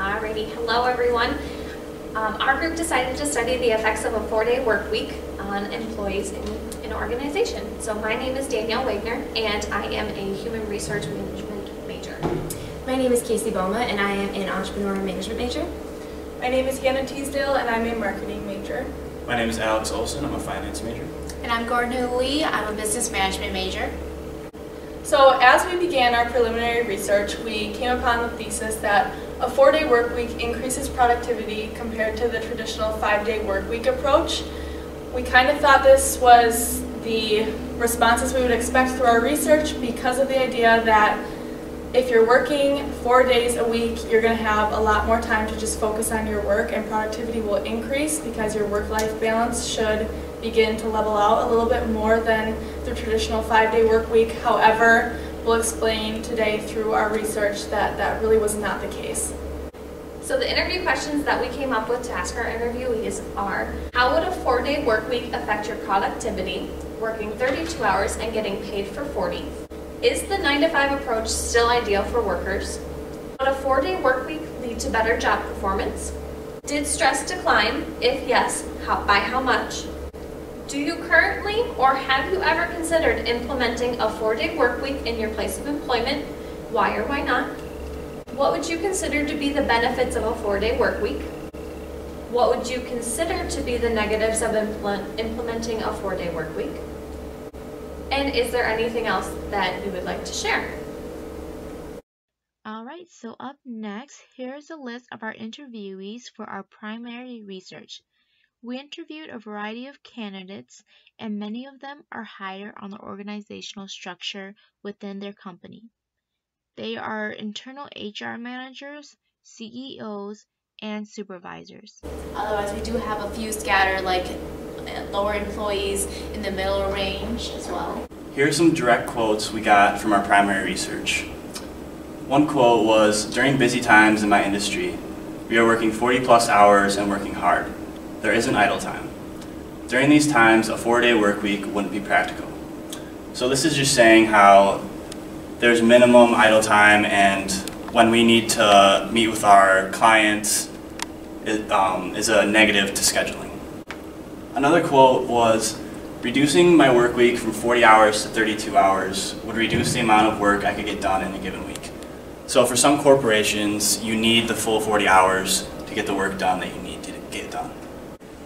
Alrighty, hello everyone. Um, our group decided to study the effects of a four-day work week on employees in an organization. So my name is Danielle Wagner and I am a human resource management major. My name is Casey Boma and I am an entrepreneur management major. My name is Hannah Teasdale and I'm a marketing major. My name is Alex Olson. I'm a finance major. And I'm Gordon Lee. I'm a business management major. So as we began our preliminary research, we came upon the thesis that a four-day work week increases productivity compared to the traditional five-day work week approach. We kind of thought this was the responses we would expect through our research because of the idea that if you're working four days a week, you're going to have a lot more time to just focus on your work and productivity will increase because your work-life balance should begin to level out a little bit more than the traditional five-day work week. However, we'll explain today through our research that that really was not the case. So the interview questions that we came up with to ask our interviewees are, how would a four-day work week affect your productivity, working 32 hours and getting paid for 40? Is the 9 to 5 approach still ideal for workers? Would a four-day work week lead to better job performance? Did stress decline? If yes, how, by how much? Do you currently or have you ever considered implementing a four-day work week in your place of employment? Why or why not? What would you consider to be the benefits of a four-day work week? What would you consider to be the negatives of impl implementing a four-day work week? And is there anything else that you would like to share? Alright, so up next, here's a list of our interviewees for our primary research. We interviewed a variety of candidates, and many of them are higher on the organizational structure within their company. They are internal HR managers, CEOs, and supervisors. Otherwise, we do have a few scattered, like lower employees in the middle range as well. Here are some direct quotes we got from our primary research. One quote was, during busy times in my industry, we are working 40 plus hours and working hard there isn't idle time. During these times, a four-day work week wouldn't be practical. So this is just saying how there's minimum idle time and when we need to meet with our clients it um, is a negative to scheduling. Another quote was, reducing my work week from 40 hours to 32 hours would reduce the amount of work I could get done in a given week. So for some corporations, you need the full 40 hours to get the work done that you need to get done.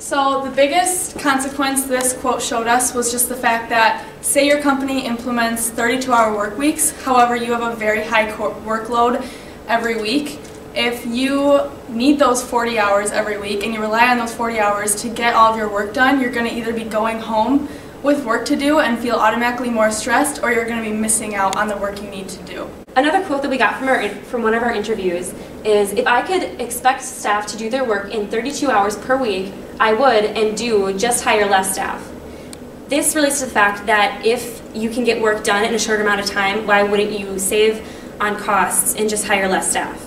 So the biggest consequence this quote showed us was just the fact that say your company implements 32 hour work weeks, however you have a very high workload every week. If you need those 40 hours every week and you rely on those 40 hours to get all of your work done, you're going to either be going home with work to do and feel automatically more stressed or you're going to be missing out on the work you need to do. Another quote that we got from, our, from one of our interviews is, if I could expect staff to do their work in 32 hours per week, I would and do just hire less staff. This relates to the fact that if you can get work done in a short amount of time, why wouldn't you save on costs and just hire less staff?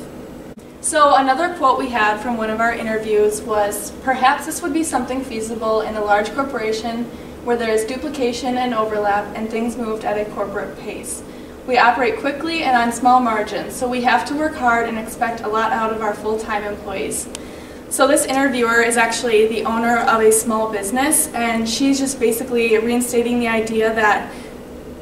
So another quote we had from one of our interviews was, perhaps this would be something feasible in a large corporation where there is duplication and overlap and things moved at a corporate pace. We operate quickly and on small margins, so we have to work hard and expect a lot out of our full-time employees. So this interviewer is actually the owner of a small business and she's just basically reinstating the idea that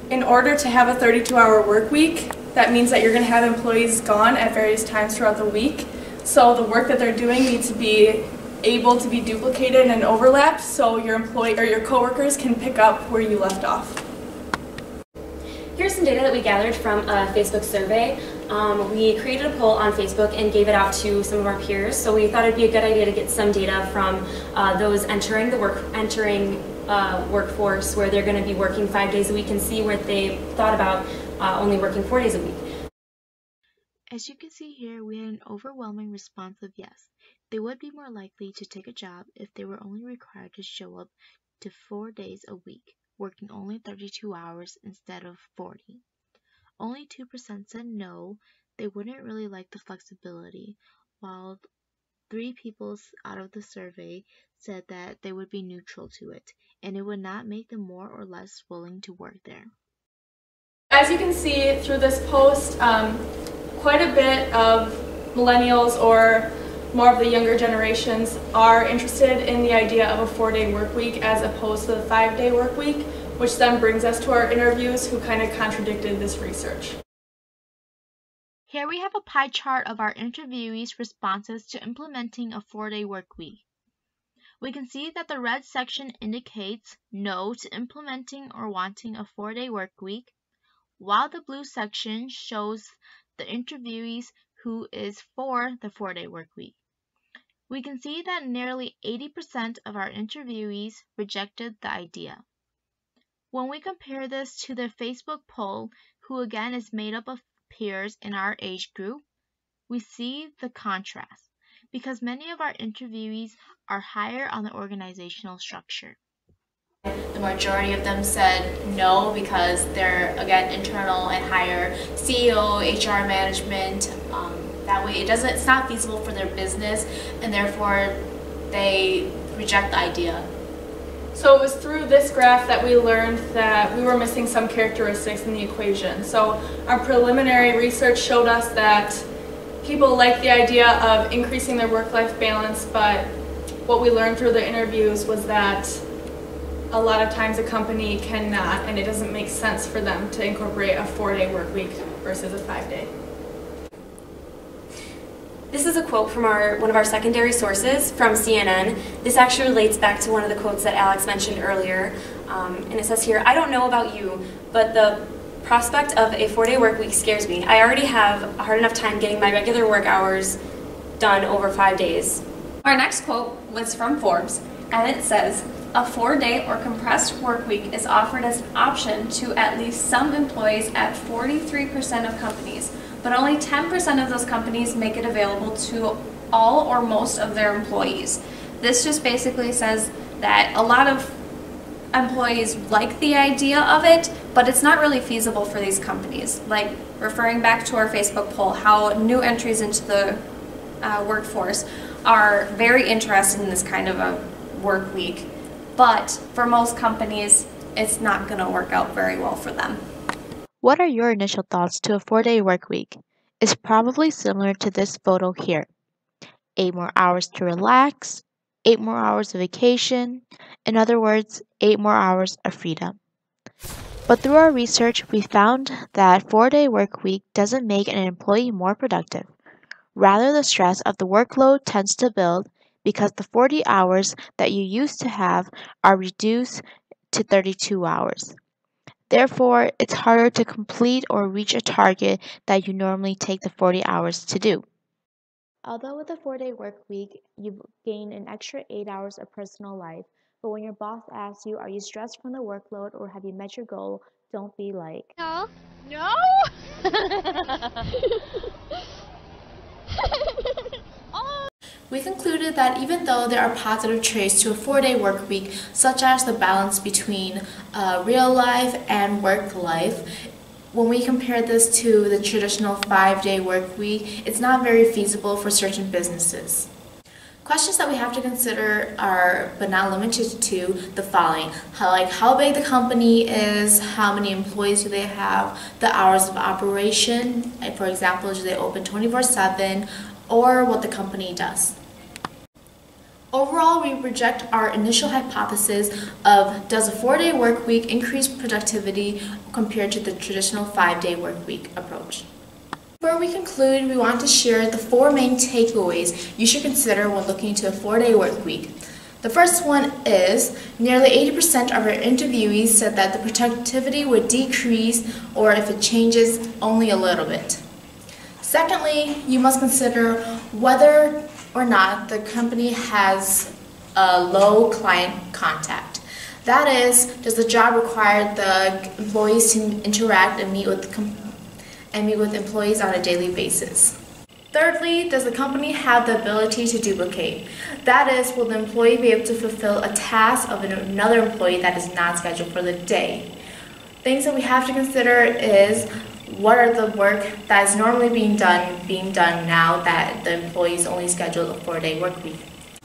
in order to have a 32 hour work week, that means that you're going to have employees gone at various times throughout the week. So the work that they're doing needs to be able to be duplicated and overlapped so your employee or your coworkers can pick up where you left off. Some data that we gathered from a Facebook survey. Um, we created a poll on Facebook and gave it out to some of our peers. So we thought it'd be a good idea to get some data from uh, those entering the work entering uh, workforce where they're going to be working five days a week and see what they thought about uh, only working four days a week. As you can see here, we had an overwhelming response of yes. They would be more likely to take a job if they were only required to show up to four days a week working only 32 hours instead of 40. Only 2% said no, they wouldn't really like the flexibility, while three people out of the survey said that they would be neutral to it, and it would not make them more or less willing to work there. As you can see through this post, um, quite a bit of millennials or more of the younger generations are interested in the idea of a four-day work week as opposed to the five-day work week, which then brings us to our interviews who kind of contradicted this research. Here we have a pie chart of our interviewees' responses to implementing a four-day work week. We can see that the red section indicates no to implementing or wanting a four-day work week, while the blue section shows the interviewees who is for the four-day work week. We can see that nearly 80% of our interviewees rejected the idea. When we compare this to the Facebook poll, who again is made up of peers in our age group, we see the contrast because many of our interviewees are higher on the organizational structure. The majority of them said no because they're, again, internal and higher CEO, HR management. Um, that way it doesn't, it's not feasible for their business and therefore they reject the idea. So it was through this graph that we learned that we were missing some characteristics in the equation. So our preliminary research showed us that people like the idea of increasing their work-life balance, but what we learned through the interviews was that a lot of times a company cannot, and it doesn't make sense for them to incorporate a four-day work week versus a five-day. This is a quote from our one of our secondary sources from CNN. This actually relates back to one of the quotes that Alex mentioned earlier. Um, and it says here, I don't know about you, but the prospect of a four-day work week scares me. I already have a hard enough time getting my regular work hours done over five days. Our next quote was from Forbes, and it says, a four-day or compressed work week is offered as an option to at least some employees at 43% of companies, but only 10% of those companies make it available to all or most of their employees. This just basically says that a lot of employees like the idea of it, but it's not really feasible for these companies. Like referring back to our Facebook poll, how new entries into the uh, workforce are very interested in this kind of a work week, but for most companies, it's not going to work out very well for them. What are your initial thoughts to a four-day work week? It's probably similar to this photo here. Eight more hours to relax, eight more hours of vacation, in other words, eight more hours of freedom. But through our research, we found that four-day work week doesn't make an employee more productive. Rather, the stress of the workload tends to build because the 40 hours that you used to have are reduced to 32 hours. Therefore, it's harder to complete or reach a target that you normally take the 40 hours to do. Although with a four day work week, you gain an extra eight hours of personal life, but when your boss asks you, Are you stressed from the workload or have you met your goal? Don't be like, No. No? We concluded that even though there are positive traits to a four-day work week, such as the balance between uh, real life and work life, when we compare this to the traditional five-day work week, it's not very feasible for certain businesses. Questions that we have to consider are, but not limited to, the following. How, like how big the company is, how many employees do they have, the hours of operation, like for example, do they open 24-7, or what the company does. Overall, we reject our initial hypothesis of does a four-day work week increase productivity compared to the traditional five-day work week approach. Before we conclude, we want to share the four main takeaways you should consider when looking into a four-day work week. The first one is nearly 80% of our interviewees said that the productivity would decrease or if it changes only a little bit. Secondly, you must consider whether or not the company has a low client contact. That is, does the job require the employees to interact and meet with and meet with employees on a daily basis? Thirdly, does the company have the ability to duplicate? That is, will the employee be able to fulfill a task of another employee that is not scheduled for the day? Things that we have to consider is what are the work that is normally being done being done now that the employees only schedule a four-day work week?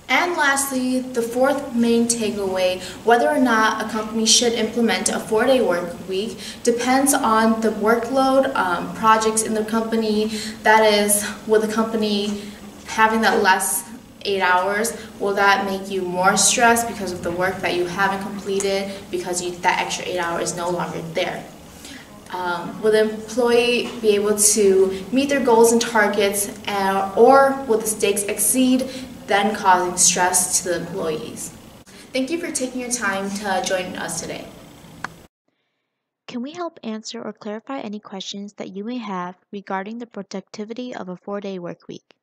And lastly, the fourth main takeaway, whether or not a company should implement a four-day work week depends on the workload, um, projects in the company. That is, will the company having that less eight hours, will that make you more stressed because of the work that you haven't completed because you, that extra eight hours is no longer there? Um, will the employee be able to meet their goals and targets, and, or will the stakes exceed, then causing stress to the employees? Thank you for taking your time to join us today. Can we help answer or clarify any questions that you may have regarding the productivity of a four day work week?